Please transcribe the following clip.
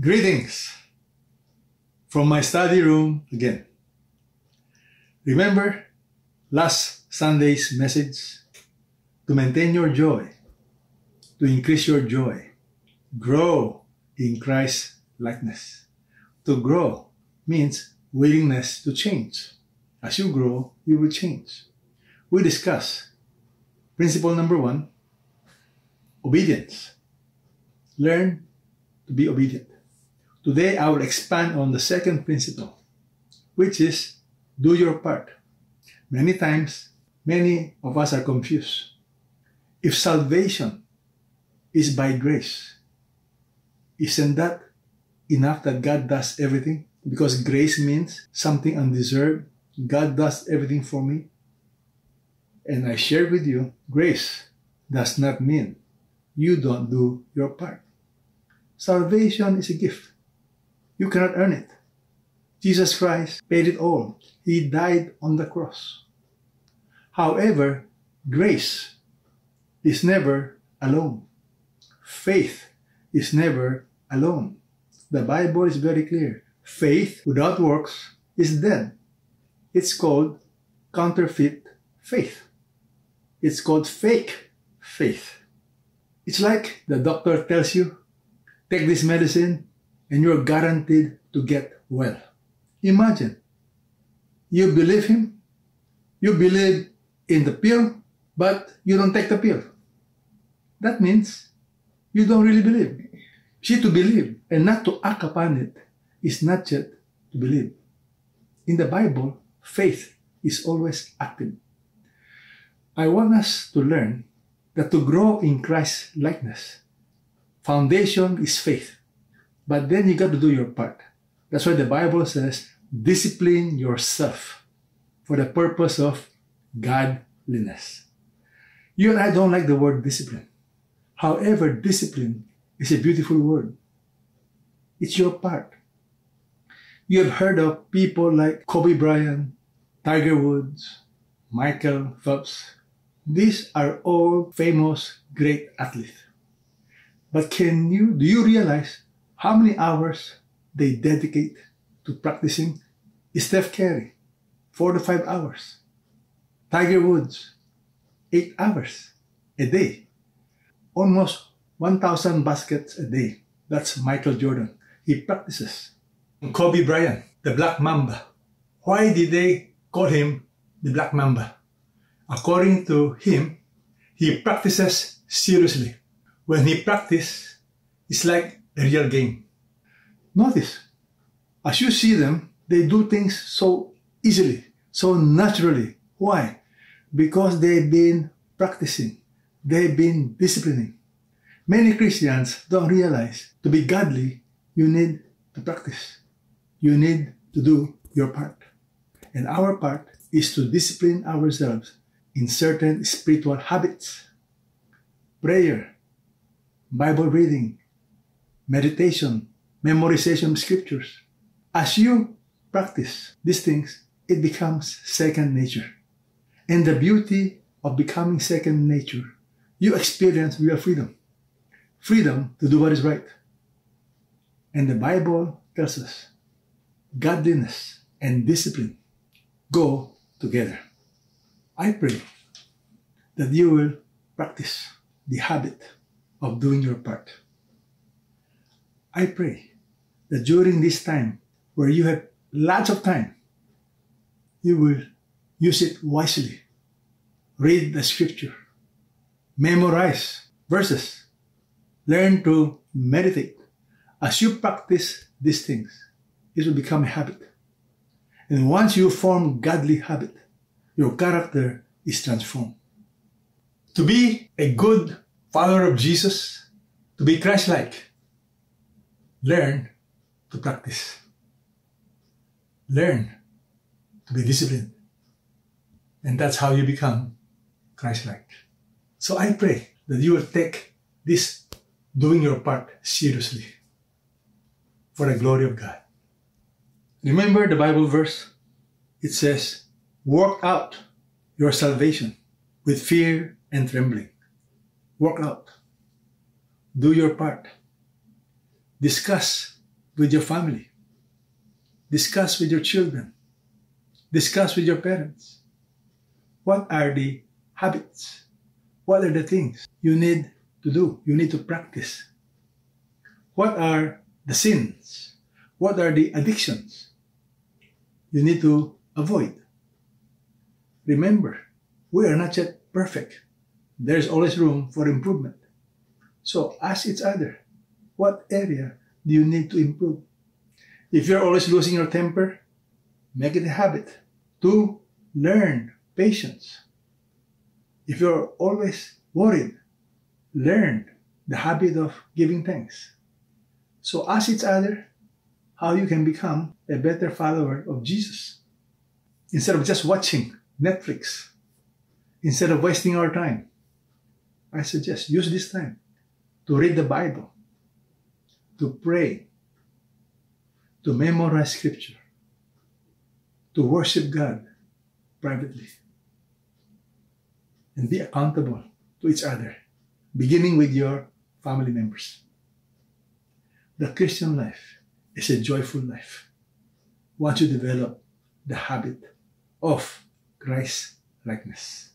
Greetings from my study room again. Remember last Sunday's message? To maintain your joy, to increase your joy, grow in Christ's likeness. To grow means willingness to change. As you grow, you will change. We discuss principle number one obedience. Learn to be obedient. Today, I will expand on the second principle, which is do your part. Many times, many of us are confused. If salvation is by grace, isn't that enough that God does everything? Because grace means something undeserved. God does everything for me. And I share with you, grace does not mean you don't do your part. Salvation is a gift. You cannot earn it. Jesus Christ paid it all. He died on the cross. However, grace is never alone. Faith is never alone. The Bible is very clear. Faith without works is dead. It's called counterfeit faith. It's called fake faith. It's like the doctor tells you, take this medicine and you're guaranteed to get well. Imagine, you believe him, you believe in the pill, but you don't take the pill. That means you don't really believe. See, to believe and not to act upon it is not yet to believe. In the Bible, faith is always active. I want us to learn that to grow in Christ's likeness, foundation is faith. But then you got to do your part. That's why the Bible says, discipline yourself for the purpose of godliness. You and I don't like the word discipline. However, discipline is a beautiful word. It's your part. You have heard of people like Kobe Bryant, Tiger Woods, Michael Phelps. These are all famous great athletes. But can you, do you realize how many hours they dedicate to practicing? Steph Curry, four to five hours. Tiger Woods, eight hours a day. Almost 1,000 baskets a day. That's Michael Jordan. He practices. Kobe Bryant, the Black Mamba. Why did they call him the Black Mamba? According to him, he practices seriously. When he practices, it's like a real game. Notice, as you see them, they do things so easily, so naturally. Why? Because they've been practicing. They've been disciplining. Many Christians don't realize to be godly, you need to practice. You need to do your part. And our part is to discipline ourselves in certain spiritual habits. Prayer, Bible reading, meditation, memorization of scriptures. As you practice these things, it becomes second nature. And the beauty of becoming second nature, you experience real freedom. Freedom to do what is right. And the Bible tells us godliness and discipline go together. I pray that you will practice the habit of doing your part. I pray that during this time where you have lots of time, you will use it wisely. Read the scripture, memorize verses, learn to meditate. As you practice these things, it will become a habit. And once you form godly habit, your character is transformed. To be a good follower of Jesus, to be Christ-like, learn to practice. Learn to be disciplined. And that's how you become Christ-like. So I pray that you will take this doing your part seriously for the glory of God. Remember the Bible verse? It says, work out your salvation with fear and trembling. Work out. Do your part. Discuss with your family. Discuss with your children. Discuss with your parents. What are the habits? What are the things you need to do? You need to practice. What are the sins? What are the addictions you need to avoid? Remember, we are not yet perfect. There's always room for improvement. So ask each other, what area do you need to improve? If you're always losing your temper, make it a habit to learn patience. If you're always worried, learn the habit of giving thanks. So ask each other how you can become a better follower of Jesus. Instead of just watching Netflix, instead of wasting our time, I suggest use this time to read the Bible, to pray, to memorize scripture, to worship God privately, and be accountable to each other, beginning with your family members. The Christian life is a joyful life once you develop the habit of Christ likeness.